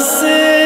से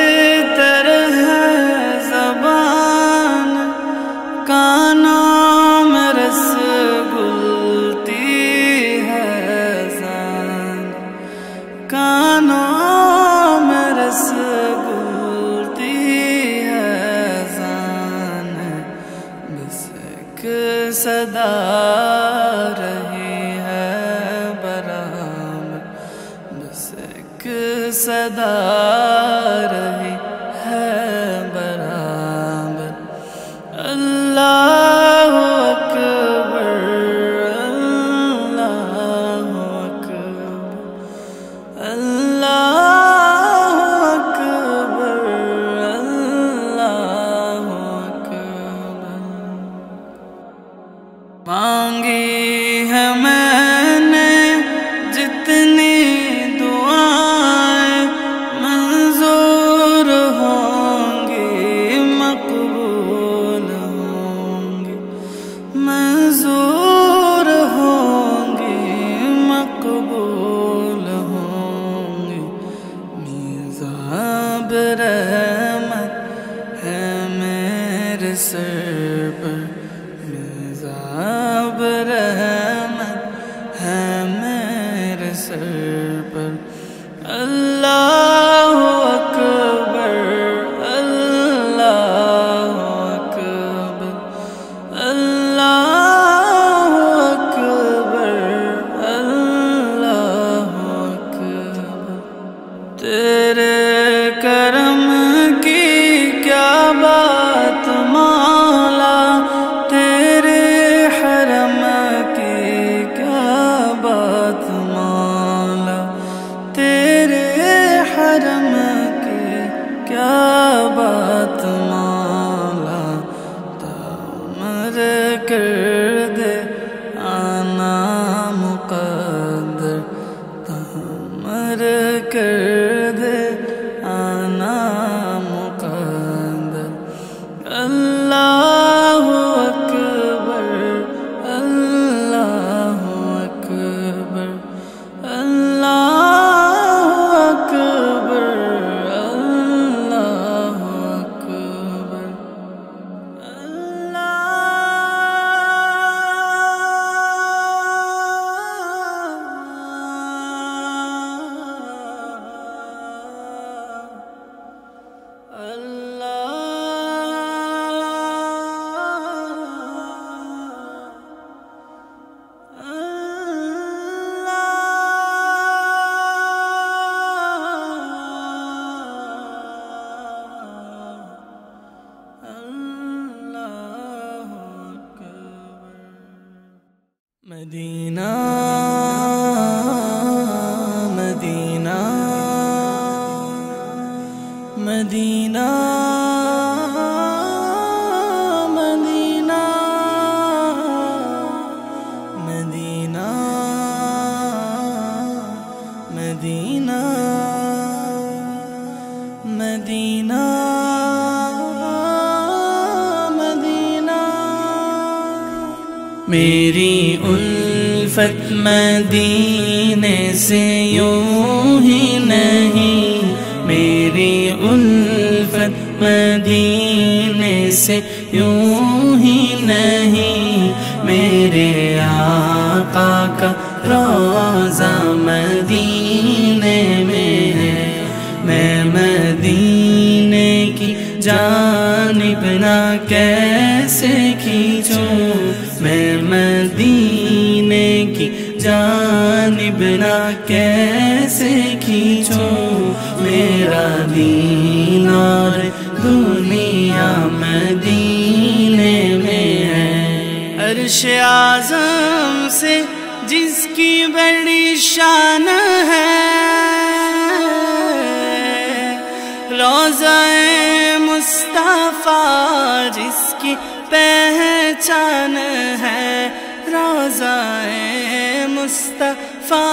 पहचान है रोज़ाए मुस्तफ़ा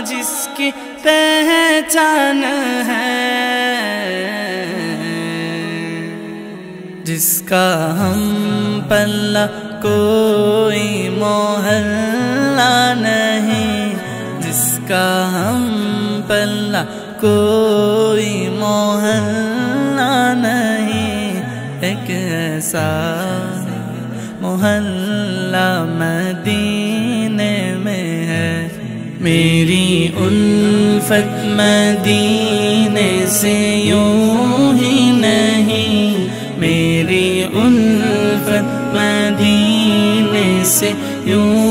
जिसकी पहचान है। जिसका हम पल्ला कोई मोहल्ला नहीं। जिसका हम पल्ला कोई मोहल्ला नहीं। एक ऐसा मोहल्ला मदीने में है। मेरी उल्फत मदीने से यूँ ही नहीं। मेरी उल्फत मदीने से यूँ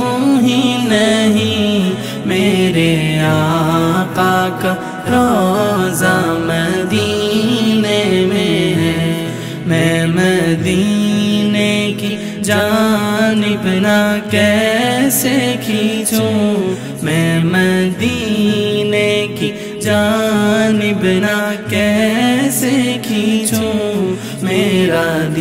जानिब ना कैसे खींचूं? मैं मदीने की जानिब ना कैसे खींचूं? मेरा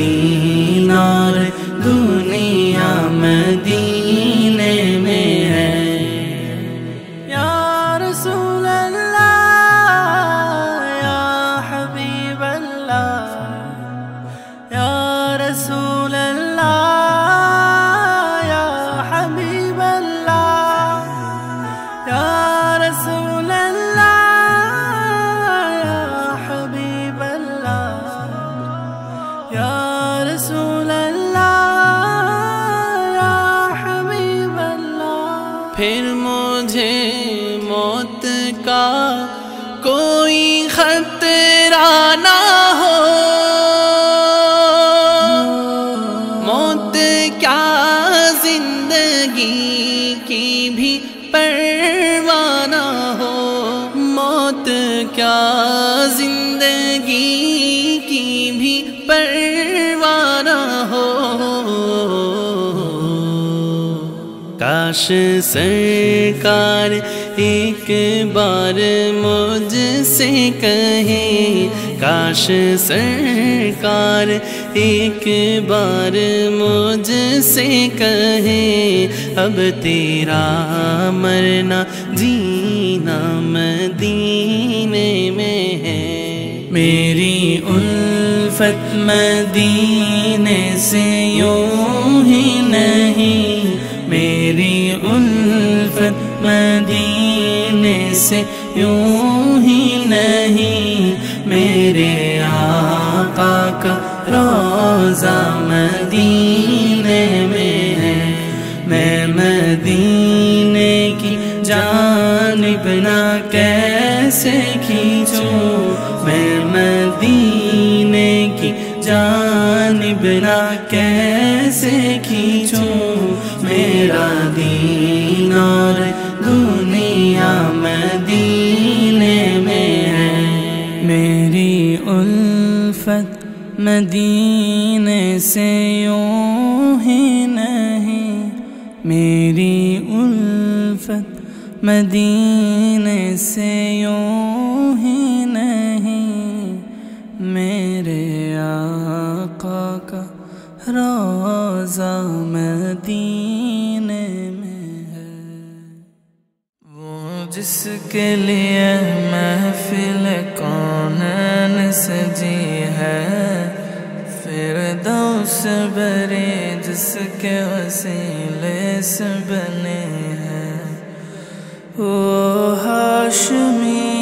काश सरकार एक बार मुझसे कहे, काश सरकार एक बार मुझसे कहे, अब तेरा मरना जीना मदीने में है। मेरी उल्फत मदीने से यूँ ही मदीने से यूँ ही नहीं, मेरे आका का रोज़ा मदीने में है। मैं मदीने की जानिब ना कैसे खींचूं? मैं मदीने की जानिब ना कैसे खींचूं? मेरा दीन उल्फत मदीने से यूँ ही नहीं। मेरी उल्फत मदीने से यूँ ही नहीं। मेरे आका का रोज़ा जिसके लिए महफिल कौन सजी है? फिर दौस बरे जिसके वसीले से बने हैं। वो हाशमी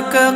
только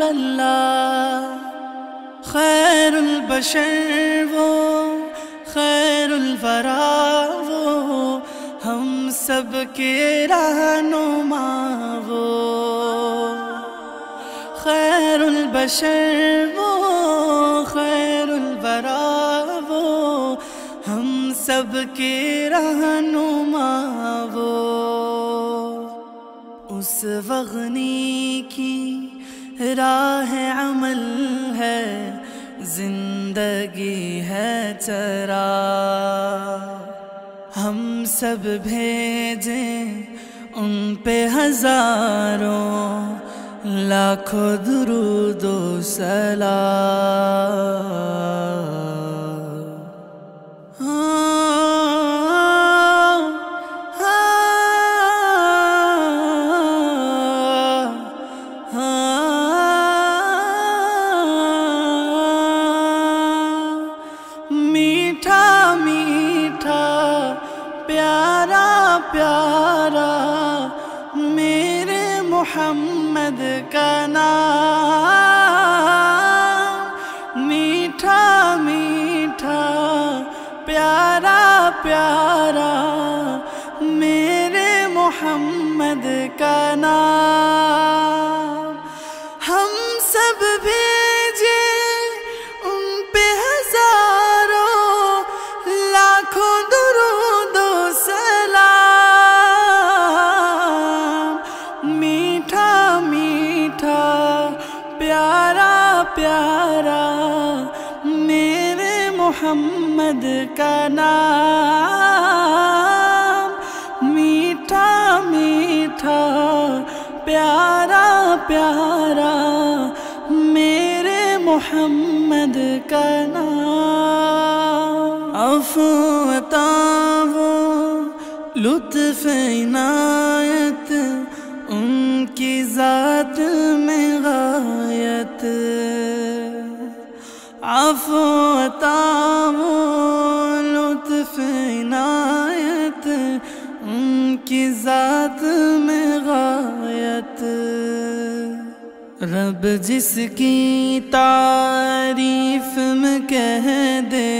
हबीब अल्लाह खैरुल बशर वो खैरुल वरा वो हम सब के रहनुमा वो खैरुल बशर वो खैरुल वरा वो हम सब के रहनुमा वो उस वगनी की राह अमल है, ज़िंदगी है चरा। हम सब भेजे उन पे हज़ारों, लाखों दुरुदो सला मीठा मोहम्मद का नाम मीठा मीठा, प्यारा प्यारा, मेरे मोहम्मद का नाम। अफवता वो लुत्फ, इनायत, उनकी ज़ात में गायत। अफवता वो उनकी ज़ात में गायत। रब जिसकी तारीफ़ में कह दे।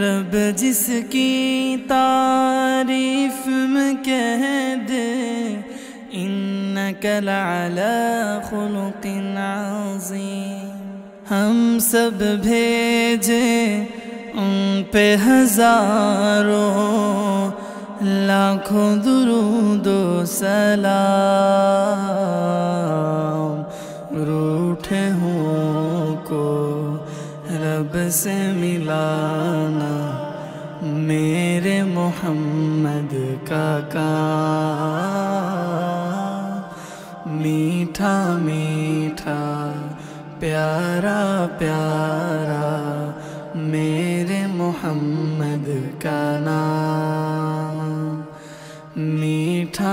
रब जिसकी तारीफ़ में कह दे। इन्नक लअला खुलुकिन अज़ीम। हम सब भेजे उन पे हज़ारों लाखों दुरूदो सलाम, रूठे हुओं को रब से मिलाना मेरे मोहम्मद का काम। मीठा मीठा, प्यारा प्यारा मेरे मोहम्मद का नाम। मीठा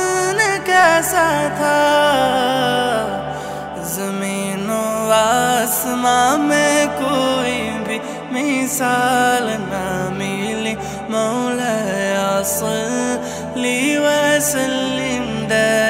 कौन कैसा था जमीनों आसमां में कोई भी मिसाल न मिली मौला असल ली वसलिम दे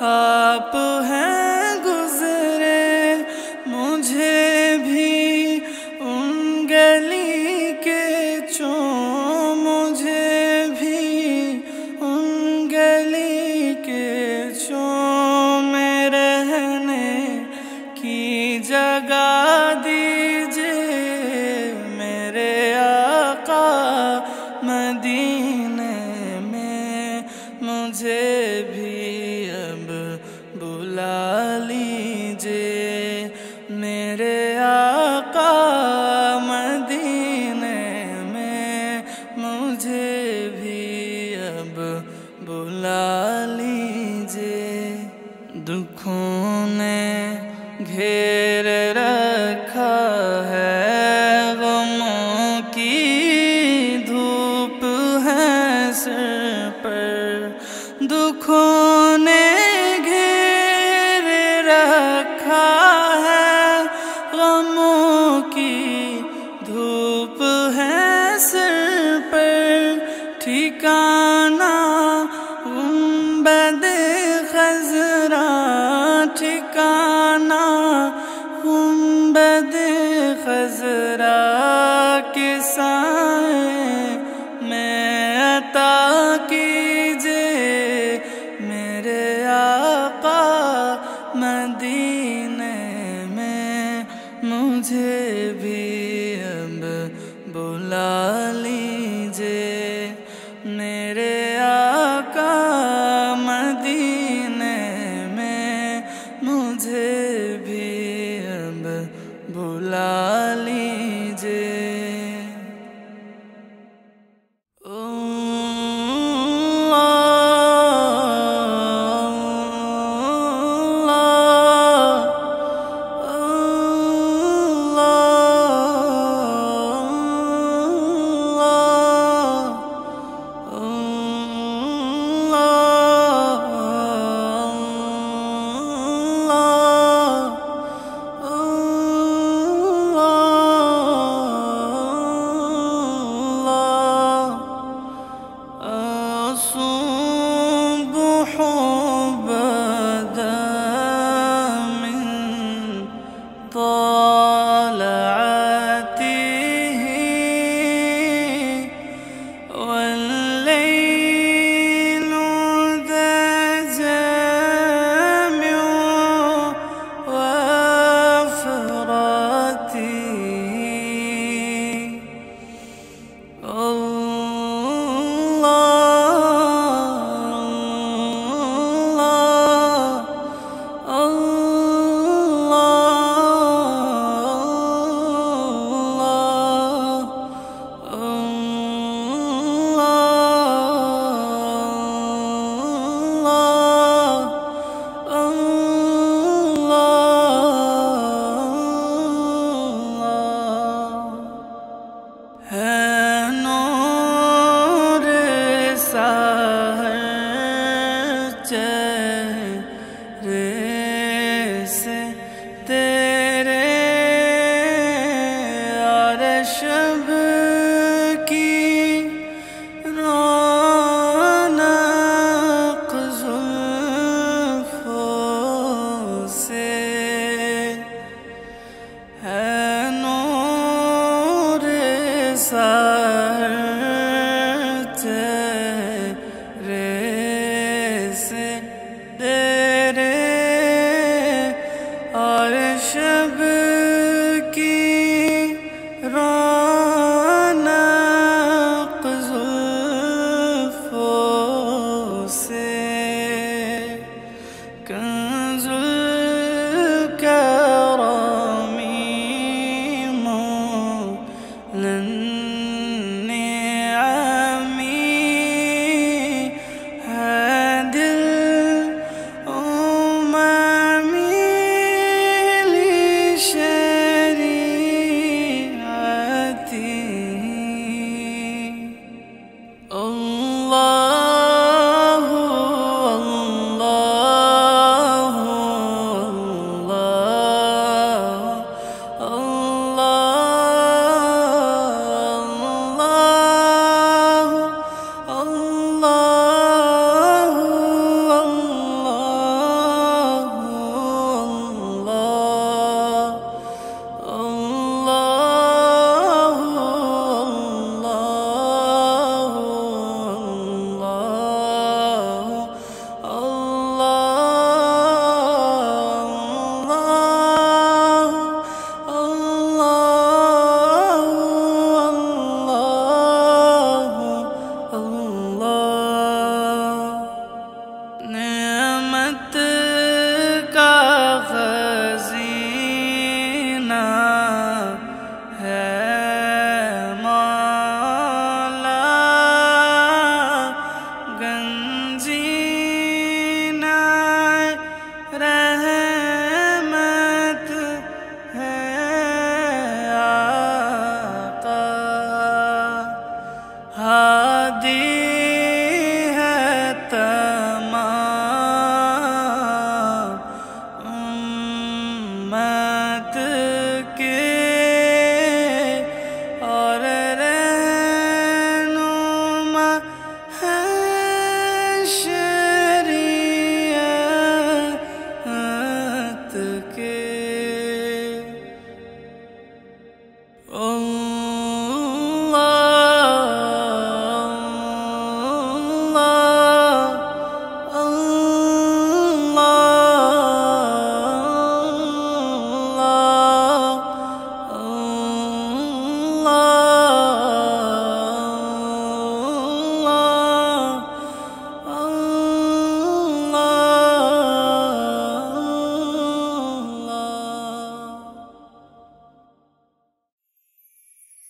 up.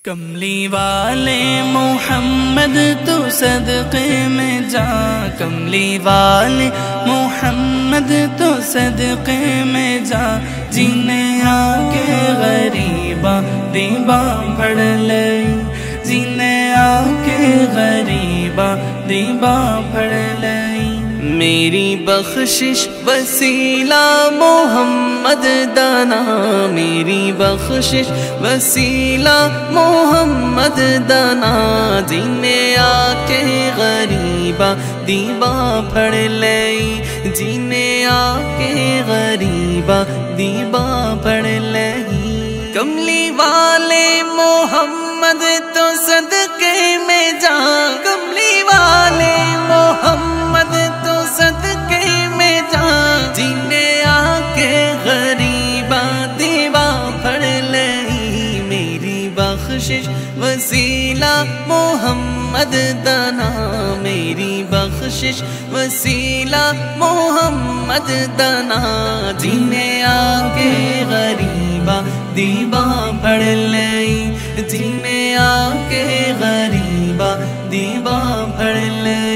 कमली वाले मोहम्मद तो सदक़े में जा। कमली वाले मोहम्मद तो सदक़े में जा। जीने आके गरीबा दीबा पढ़ ले। जीने आके गरीबा दीबा पढ़ ले। मेरी बख्शिश वसीला मोहम्मद दाना। मेरी बख्शिश वसीला मोहम्मद दाना। जीने आके गरीबा पढ़ ले जीने आके गरीबा दीबा पढ़ ले कमली वाले मोहम्मद तो सदके मोहम्मद दाना मेरी बख्शिश, वसीला मोहम्मद दाना। जीने आके गरीबा दीवा पढ़ ले जीने आके गरीबा दीवा पढ़ ले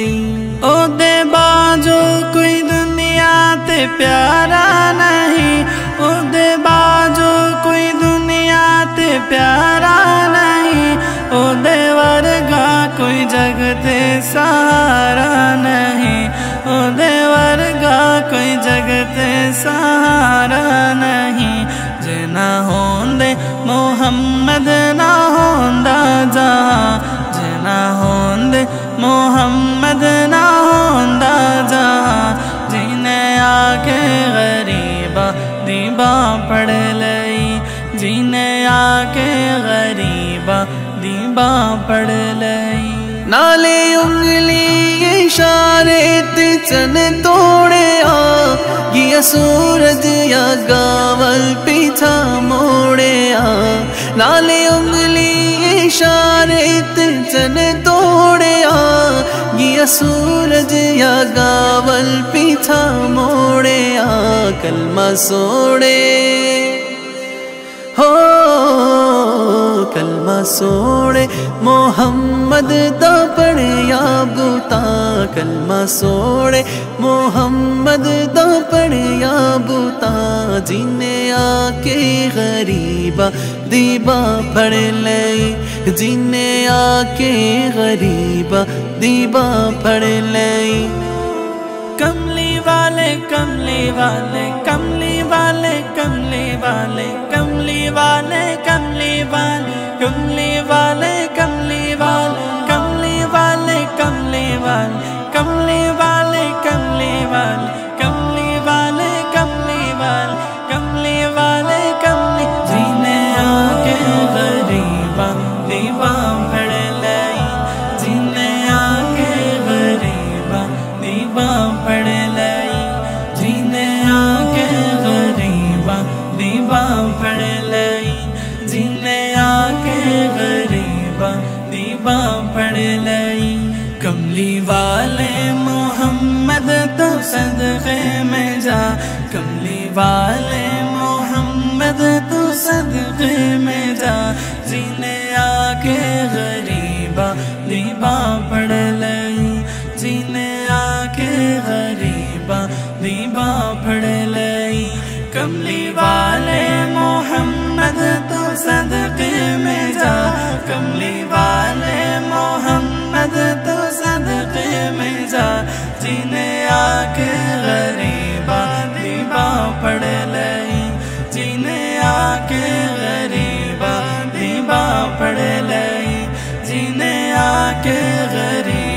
ओदे बाजो कोई दुनिया ते प्यारा नहीं। ओ दे बाजो कोई दुनिया ते प्यारा नहीं। ओदे वर्गा कोई जगते सहारा नहीं। ओदे वर्गा कोई जगते सहारा नहीं। जना होंदे मोहम्मद, ना होंदा जहाँ। जना होंदे मोहम्मद, ना होंदा जहाँ। जीने आके गरीबा दीबा पढ़ लई। जीने आके गरीबा दीबा पढ़ लई। नाले उंगली इशारे ते चन तोड़े आ गिया सूरज या गावल पीछा मोड़े आ नाले उंगली इशारे ते चन तोड़े आ गिया सूरज या गावल पीछा मोड़े आ कलमा सोड़े हो कलमा सोड़े, मोहम्मद दा पढ़िया बूता। कलमा सोड़े, मोहम्मद दा पढ़िया बूता। जीने आके गरीबा दीबा पढ़ ले जीने आके गरीबा दीबा पढ़ ले कमली वाले कमली वाले कमली वाले कमली वाले कमली वाले कमली वाले। कमली वाले कमली वाले कमली वाले कमली वाले। सदक़े में जा, कमली वाले मोहम्मद तो सदक़े में जा। जीने आके गरीबा, दीबा पड़ लई। जीने आके गरीबा, दीबा पड़ लई। कमली वाले मोहम्मद तो सदक़े में जा। कमली वाले मोहम्मद सदक़े में जा जीने आके गरीबा, दीबा पड़ लई। जिने आके गरीबा, दीबा पड़ लई। जिने आके गरीबा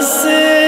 से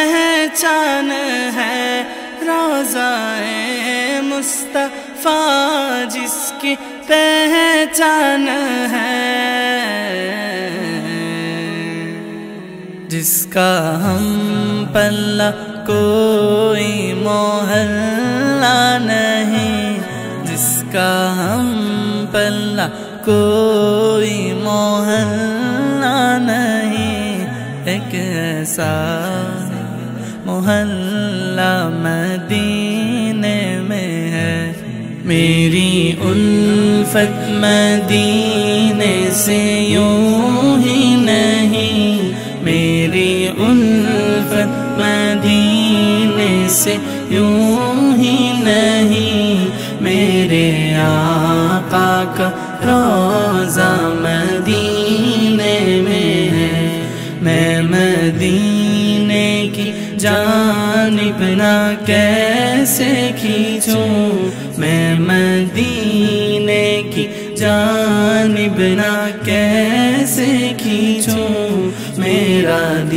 पहचान है रोजा मुस्तफ़ा जिसकी पहचान है। जिसका हम पल्ला कोई मोहल्ला नहीं। जिसका हम पल्ला कोई मोहल्ला नहीं। एक ऐसा मोहल्ला मदीने में है। मेरी उल्फत मदीने से यूँ ही नहीं। मेरी उल्फत मदीने से जानिब ना कैसे खींचूं? मैं मदीने की जानिब ना कैसे खींचूं? मेरा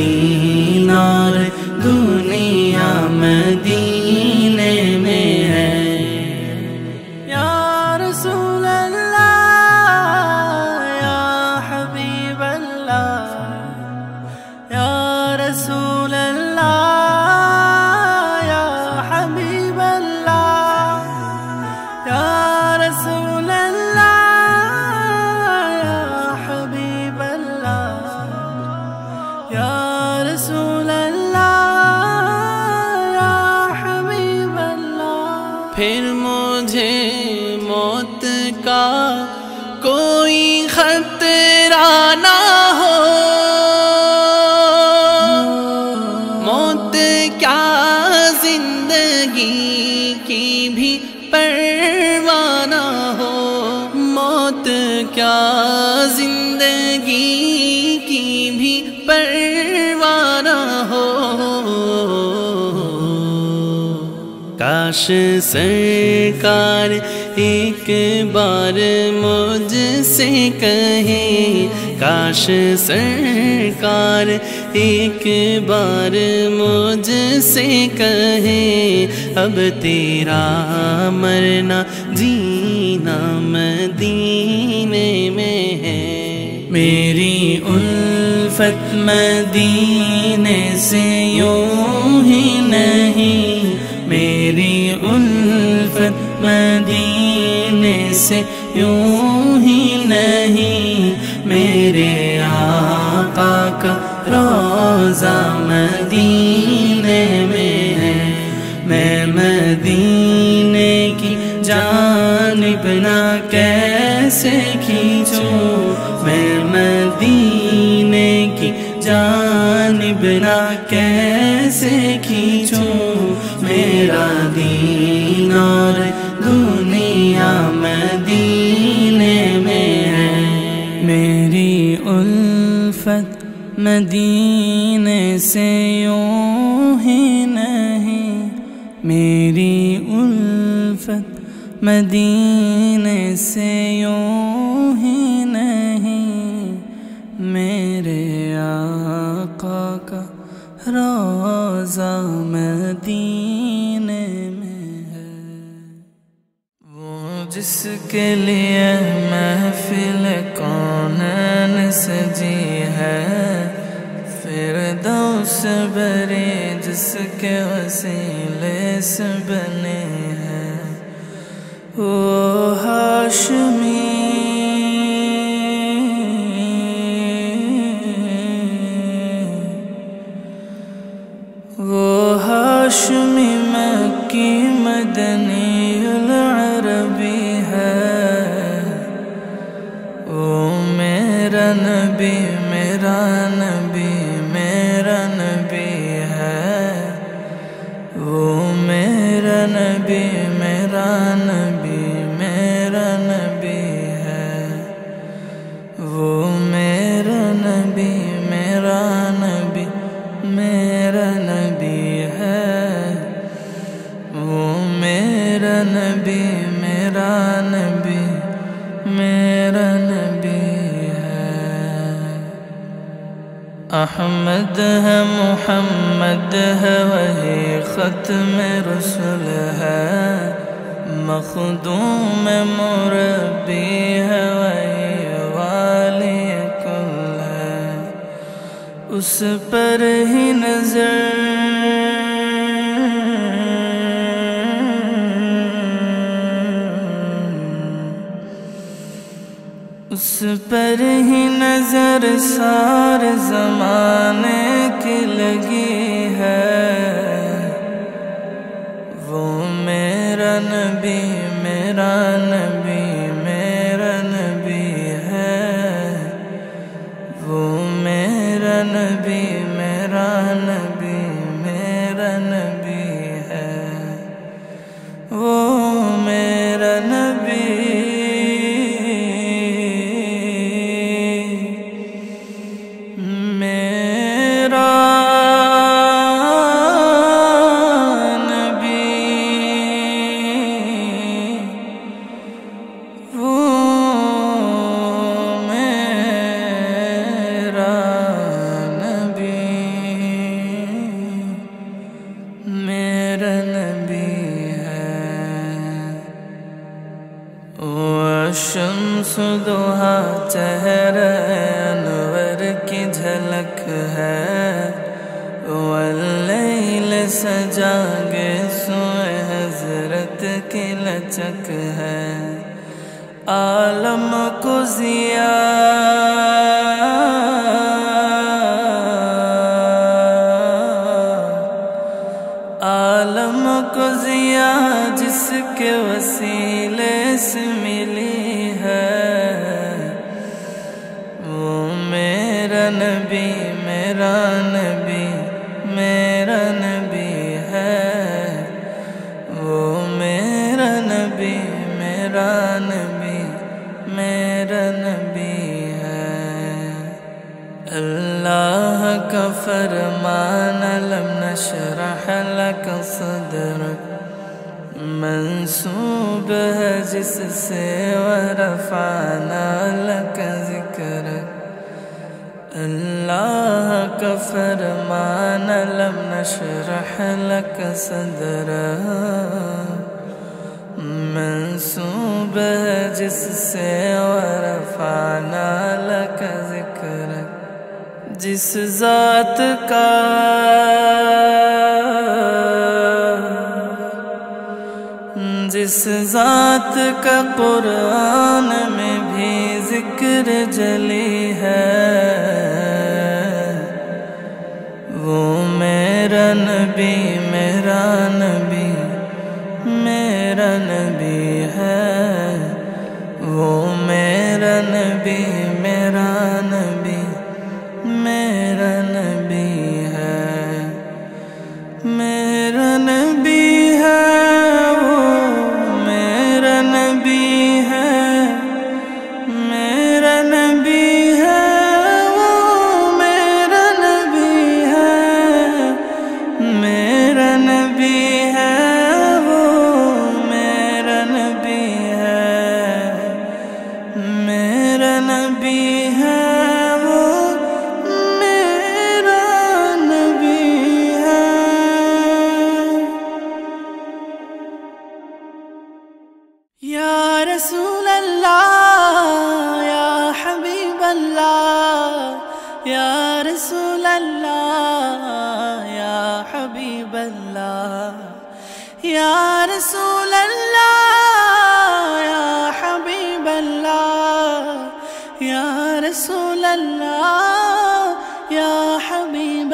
काश सरकार एक बार मुझसे कहे, काश सरकार एक बार मुझसे कहे, अब तेरा मरना जीना मदीने में है। मेरी उल्फत मदीने से यूँ ही मदीने से यूँ ही नहीं, मेरे आका का रोजा मदीने में है। मैं मदीने की जानिब ना कैसे खींचूं? मैं मदीने की जानिब ना कैसे खींचूं? मेरा दीन और मदीने से यूँ ही नहीं। मेरी उल्फत मदीने से यूँ ही नहीं। मेरे आका का रोज़ा मदीने में है। वो जिसके लिए महफिल कौन सजी है? फिर दौस बरे जिसके वसीले से बने हैं। हाशमी हाशमी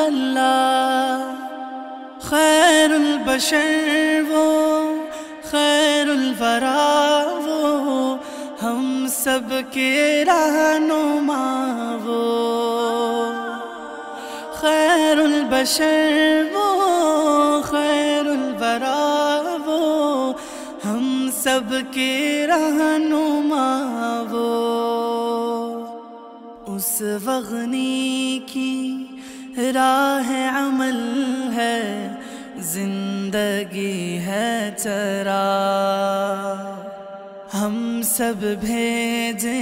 हबीब अल्लाह खैरुल बशर वो खैरुल वरा वो हम सब के रहनुमा वो खैरुल बशर वो खैरुल वरा वो हम सब के रहनुमा वो उस वगनी की राह अमल है, ज़िंदगी है चरा। हम सब भेजे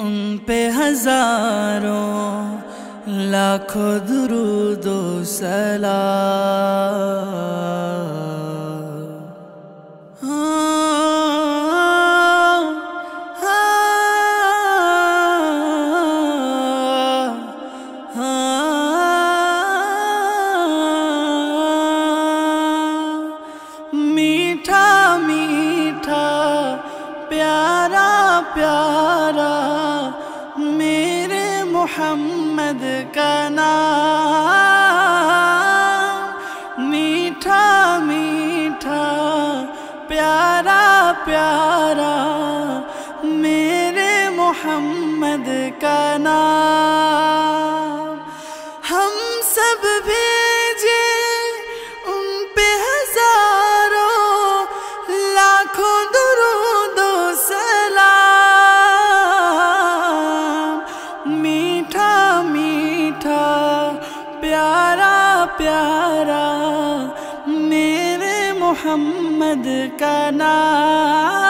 उन पे हज़ारों, लाखों दुरुदो सला मीठा नाम हम सब भेजे उन पे लाखों दुरूदो सलाम। मीठा मीठा, प्यारा प्यारा, मेरे मोहम्मद का नाम।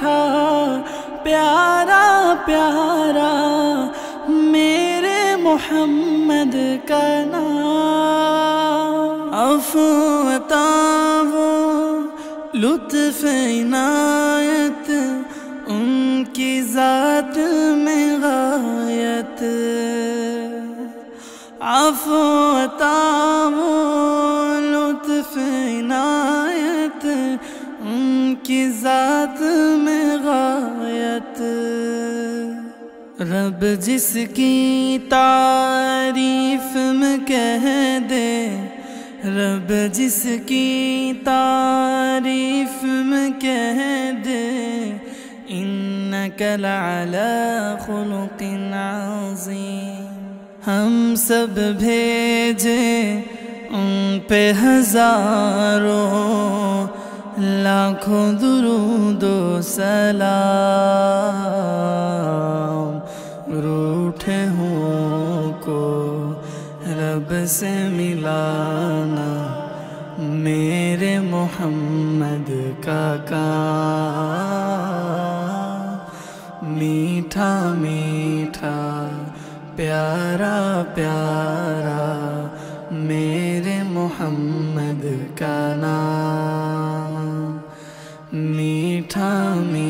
मीठा प्यारा प्यारा, मेरे मोहम्मद का नाम। अफवता वो लुत्फ, इनायत, उनकी ज़ात में गायत। अफवता उनकी ज़ात में गायत। रब जिसकी तारीफ़ में कह दे, रब जिसकी तारीफ़ में कह दे, इन्नका लअला खुलुकिन अज़ीम। हम सब भेजे उन पे हज़ारों लाखों दुरूदो सलाम, रूठे हुओं को रब से मिलाना मेरे मोहम्मद का काम। मीठा मीठा, प्यारा प्यारा मेरे मोहम्मद का नाम। मीठा मीठा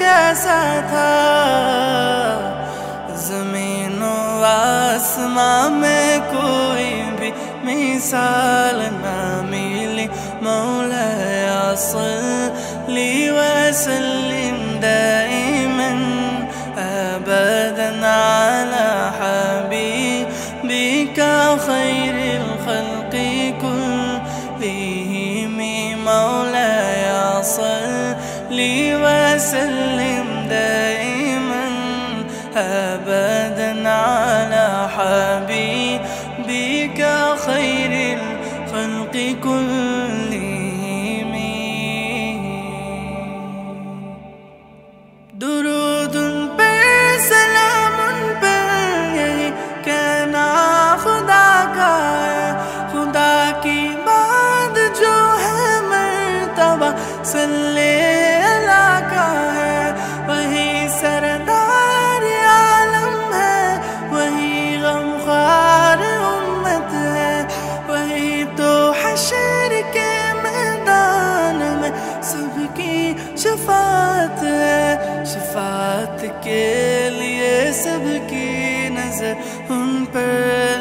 कैसा था जमीनों आसमां में कोई भी मिसाल ना मिली मौला सल ली वसलिम Uh...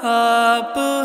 Abu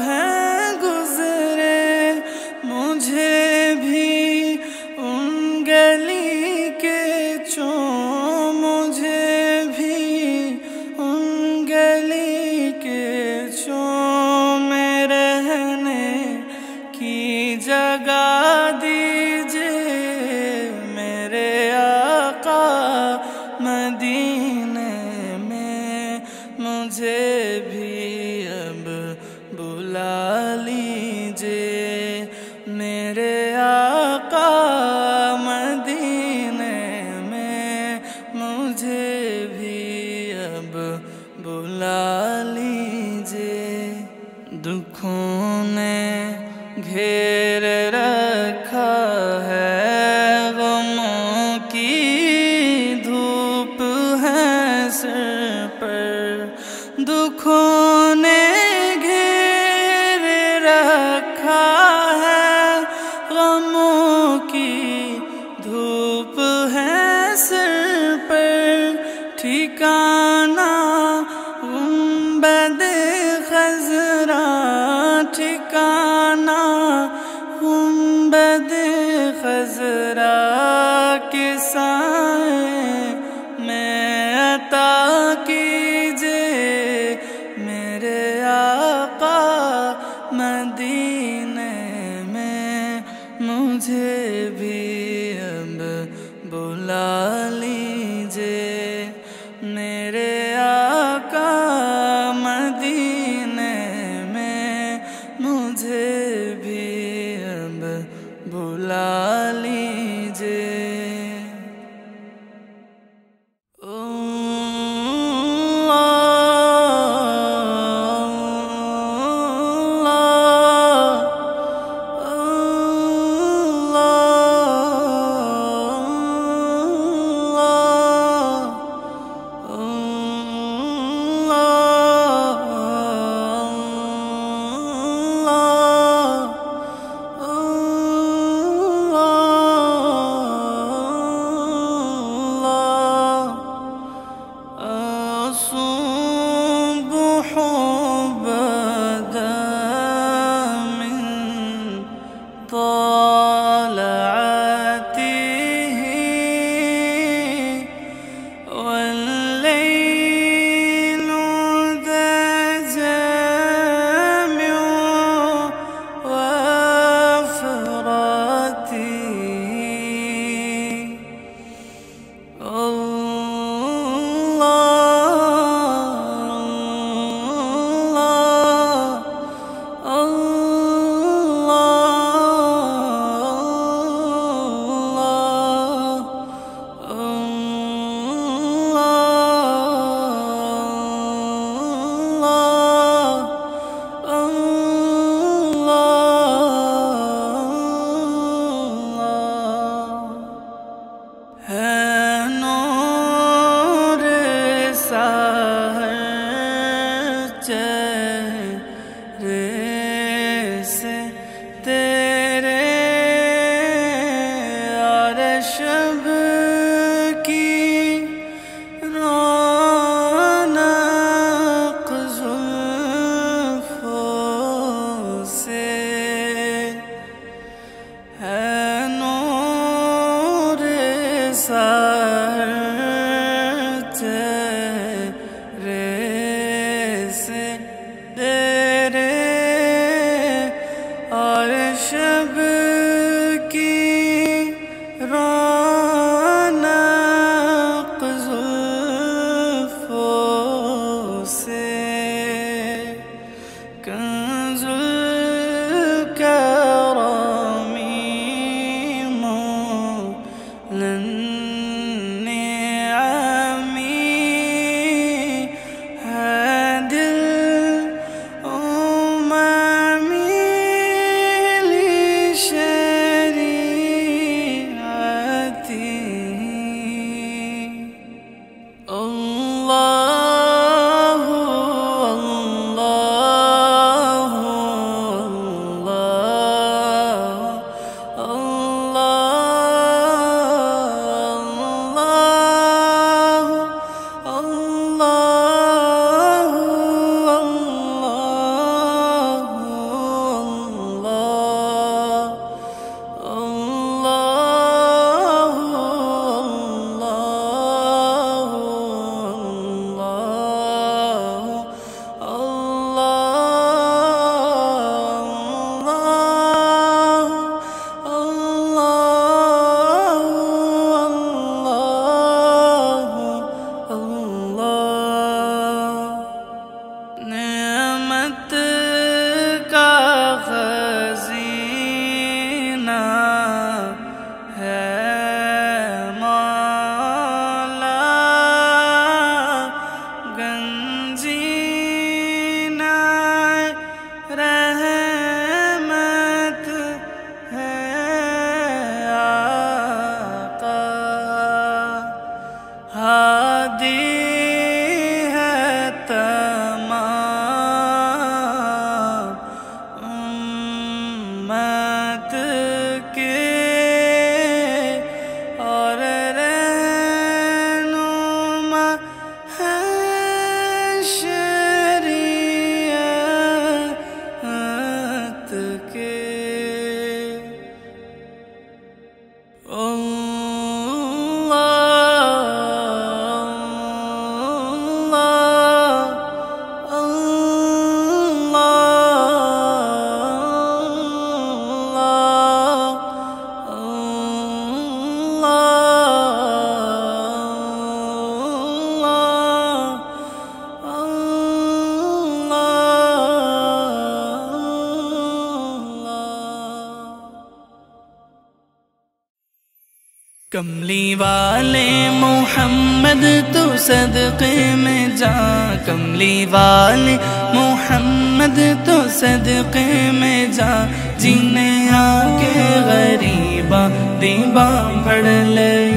कमली वाले मोहम्मद तो सदक़े में जा। कमली वाले मोहम्मद तो सदक़े में जा। जीने आके गरीबा दीबा पढ़ ले।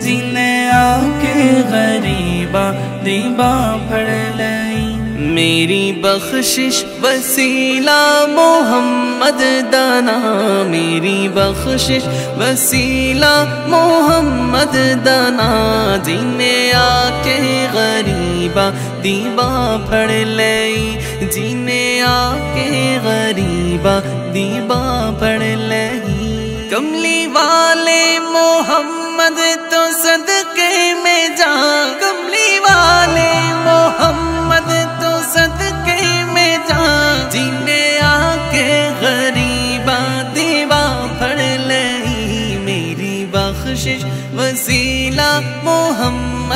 जीने आके गरीबा दीबा पढ़ ले। मेरी बख्शिश वसीला मोहम्मद दाना। मेरी बख्शिश वसीला मोहम्मद दाना। जीने आके गरीबा दीबा पढ़ ले जीने आके गरीबा दीबा पढ़ ले कमली वाले मोहम्मद तो सदके में जा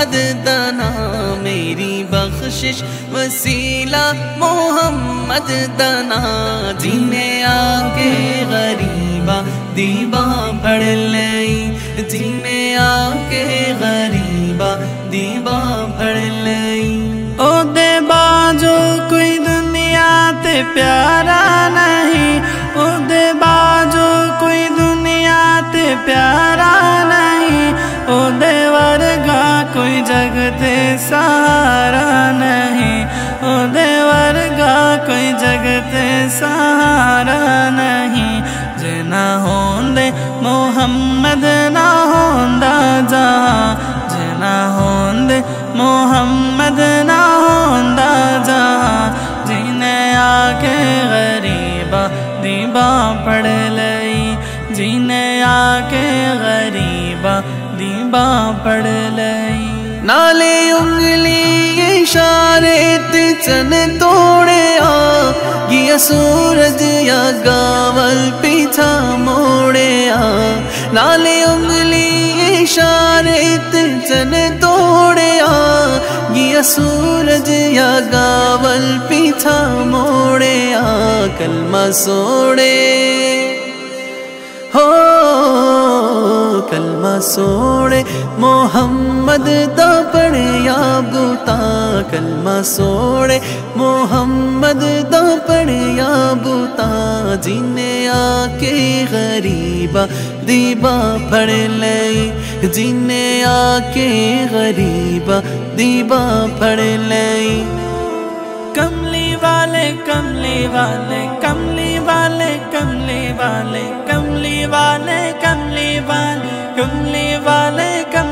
दाना, मेरी बख्शिश, वसीला मोहम्मद दाना। जीने आके गरीबा, दीवा पढ़ ले जीने आके गरीबा, दीवा पढ़ ले ओदे बाजो कोई दुनिया ते प्यारा नहीं। ओदे बाजो कोई दुनिया ते प्यारा नहीं। ओदे वर्गा कोई जगते सहारा नहीं। ओदे वर्गा कोई जगते सहारा नहीं। जना होंदे मोहम्मद, ना होंदा जहाँ। जना होंदे मोहम्मद, ना होंदा जहाँ। जिने आके गरीबा दीबा पढ़ लई दीबा पढ़ लई नाले उंगली इशारे ते चन तोड़े आ गिया सूरज या गावल पीछा मोड़े आ नाले उंगली इशारे ते चन तोड़े आ गिया सूरज या गावल पीछा मोड़े आ कलमा सोड़े कलमा सोड़े, मोहम्मद दा पढ़िया बूता। कलमा सोड़े, मोहम्मद दा पढ़िया बूता। जिने आके गरीबा दीबा पढ़ ले जिने आके गरीबा दीबा पढ़ ले कमली वाले कमली वाले कमली वाले कमली वाले कमली वाले कमली वाले। जुमले वाले कम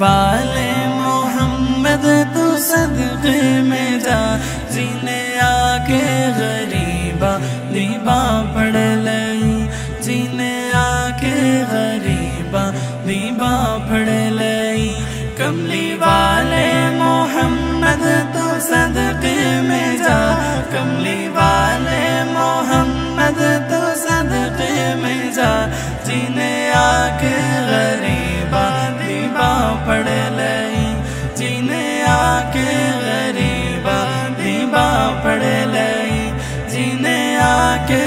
वाले मोहम्मद तो सदक़े में जा, जीने आके गरीबा दीबा पड़ लई। जीने आके गरीबा दीबा पड़ लई। कमली वाले मोहम्मद तो सदक़े में जा, कमली वाले मोहम्मद तो सदक़े में जा, जीने आके गरीबा पढ़ लई जीने आके गरीबा दीबा पढ़ लई जीने आके